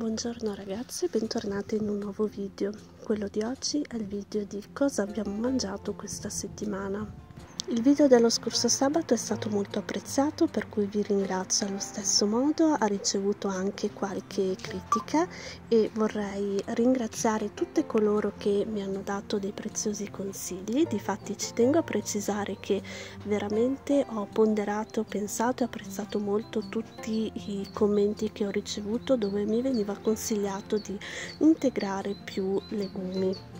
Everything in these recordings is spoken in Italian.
Buongiorno ragazzi, bentornati in un nuovo video. Quello di oggi è il video di cosa abbiamo mangiato questa settimana. Il video dello scorso sabato è stato molto apprezzato per cui vi ringrazio allo stesso modo, ha ricevuto anche qualche critica e vorrei ringraziare tutte coloro che mi hanno dato dei preziosi consigli, difatti ci tengo a precisare che veramente ho ponderato, pensato e apprezzato molto tutti i commenti che ho ricevuto dove mi veniva consigliato di integrare più legumi.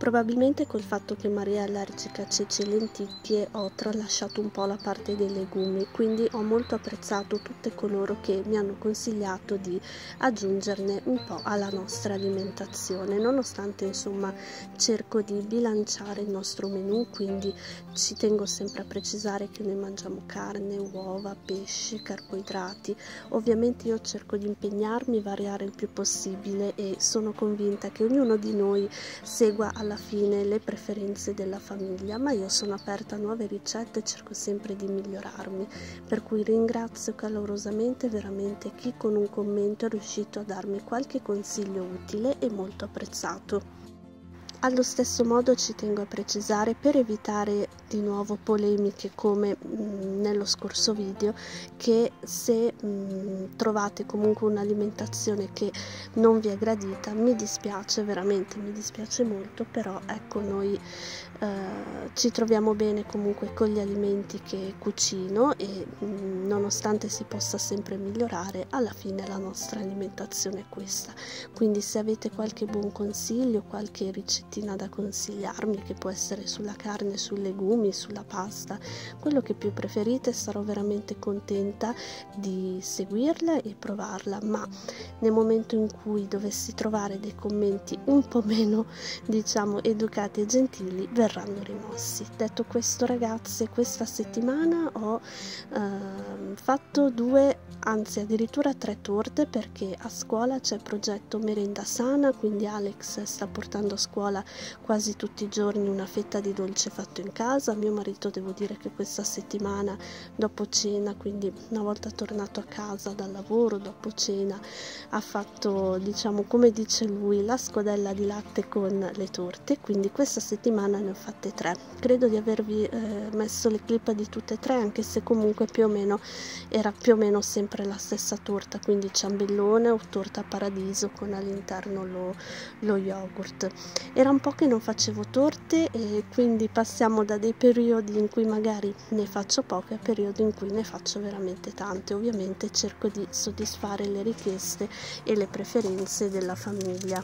Probabilmente col fatto che Maria allergica a ceci e lenticchie ho tralasciato un po' la parte dei legumi, quindi ho molto apprezzato tutte coloro che mi hanno consigliato di aggiungerne un po' alla nostra alimentazione, nonostante insomma cerco di bilanciare il nostro menù, quindi ci tengo sempre a precisare che noi mangiamo carne, uova, pesce, carboidrati. Ovviamente io cerco di impegnarmi, variare il più possibile e sono convinta che ognuno di noi segua alla alla fine le preferenze della famiglia, ma io sono aperta a nuove ricette e cerco sempre di migliorarmi, per cui ringrazio calorosamente veramente chi con un commento è riuscito a darmi qualche consiglio utile e molto apprezzato. Allo stesso modo ci tengo a precisare per evitare di nuovo polemiche come mh, mm, nello scorso video che se mh, mm, trovate comunque un'alimentazione che non vi è gradita mi dispiace veramente mi dispiace molto però ecco noi eh, ci troviamo bene comunque con gli alimenti che cucino e mh, mm, nonostante si possa sempre migliorare alla fine la nostra alimentazione è questa. Quindi se avete qualche buon consiglio qualche ricetta ricettina da consigliarmi che può essere sulla carne, sui legumi, sulla pasta, quello che più preferite, sarò veramente contenta di seguirla e provarla, ma nel momento in cui dovessi trovare dei commenti un po' meno diciamo educati e gentili verranno rimossi. Detto questo ragazze, questa settimana ho eh, fatto due anzi addirittura tre torte perché a scuola c'è il progetto merenda sana quindi Alex sta portando a scuola quasi tutti i giorni una fetta di dolce fatto in casa. Mio marito devo dire che questa settimana dopo cena quindi una volta tornato a casa dal lavoro dopo cena ha fatto diciamo come dice lui la scodella di latte con le torte. Quindi questa settimana ne ho fatte tre. Credo di avervi eh, messo le clip di tutte e tre anche se comunque più o meno era più o meno sempre la stessa torta, quindi ciambellone o torta paradiso con all'interno lo, lo yogurt. Era un po' che non facevo torte e quindi passiamo da dei periodi in cui magari ne faccio poche a periodi in cui ne faccio veramente tante. Ovviamente cerco di soddisfare le richieste e le preferenze della famiglia.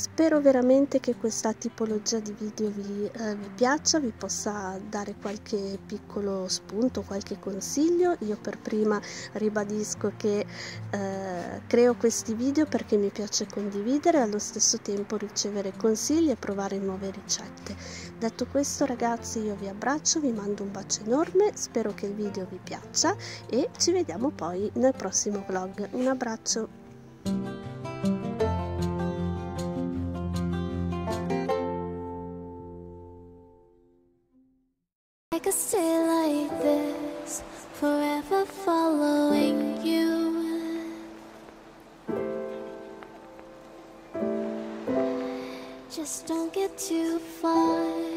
Spero veramente che questa tipologia di video vi, eh, vi, piaccia, vi possa dare qualche piccolo spunto, qualche consiglio. Io per prima ribadisco che eh, creo questi video perché mi piace condividere e allo stesso tempo ricevere consigli e provare nuove ricette. Detto questo ragazzi io vi abbraccio, vi mando un bacio enorme, spero che il video vi piaccia e ci vediamo poi nel prossimo vlog. Un abbraccio! Just don't get too far.